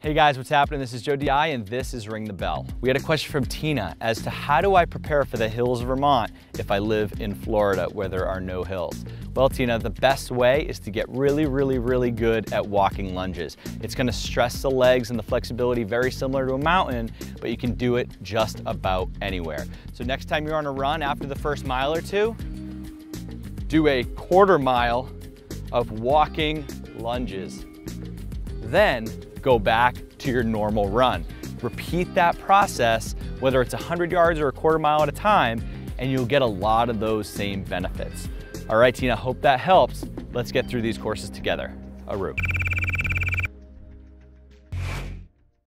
Hey guys, what's happening? This is Joe DI and this is Ring the Bell. We had a question from Tina as to how do I prepare for the hills of Vermont if I live in Florida where there are no hills? Well, Tina, the best way is to get really, really, really good at walking lunges. It's gonna stress the legs and the flexibility very similar to a mountain, but you can do it just about anywhere. So next time you're on a run after the first mile or two, do a quarter mile of walking lunges. Then go back to your normal run. Repeat that process, whether it's 100 yards or a quarter mile at a time, and you'll get a lot of those same benefits. All right, Tina, hope that helps. Let's get through these courses together. Aroo.